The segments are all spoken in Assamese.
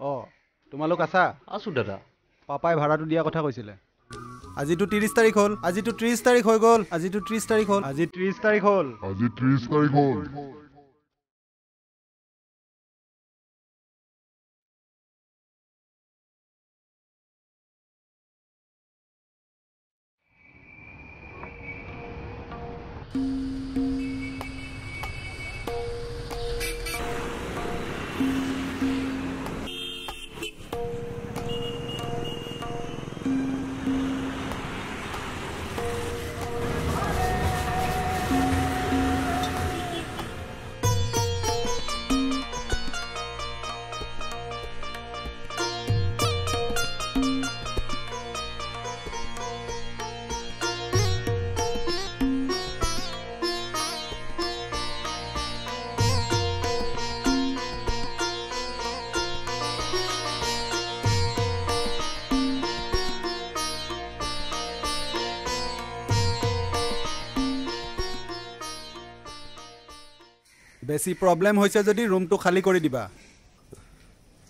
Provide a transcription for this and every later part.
অঁ তোমালোক আছা? আছো দাদা। পাপাই ভাড়াটো দিয়া কথা কৈছিলে। আজিতো ত্ৰিছ তাৰিখ হ'ল আজিতো ত্ৰিছ তাৰিখ হৈ গ'ল আজিতো ত্ৰিছ তাৰিখ হ'ল। আজি ত্ৰিছ তাৰিখ হ'ল। আজি ত্ৰিশ তাৰিখ হ'ল। বেছি প্ৰব্লেম হৈছে যদি ৰুমটো খালী কৰি দিবা।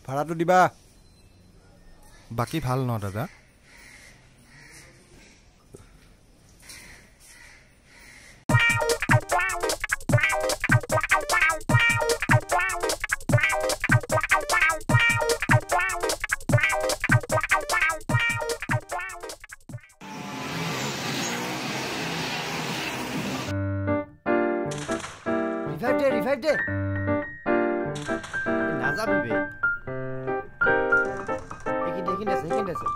ভাড়াটো দিবা। বাকী ভাল ন দাদা? দে রিভাইভ দে নাযাবি বে এইখিনিতে এইখিনিতে আছে এইখিনিতে আছে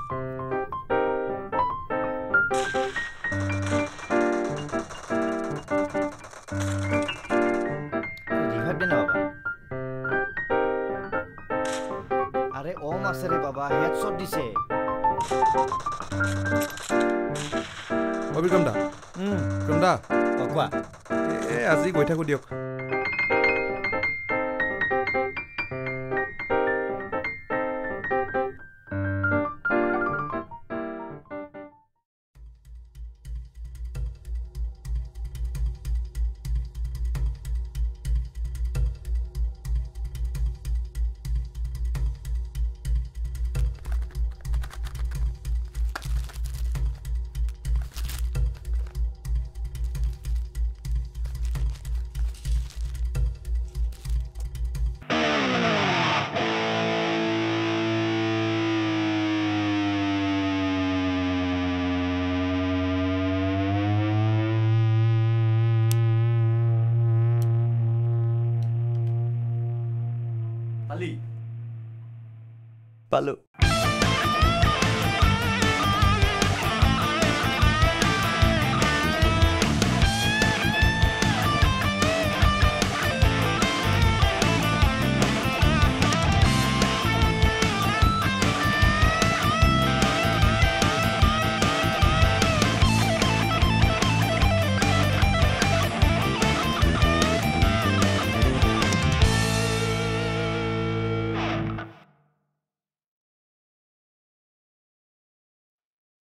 রিভাইভ দে না বাবা আরে ওম আছে রে বাবা হেডশট দিছে অ বিক্ৰম দা বিক্ৰম দা অ, কোৱা এই আজি গৈ থাকোঁ দিয়ক। Ali. Palu.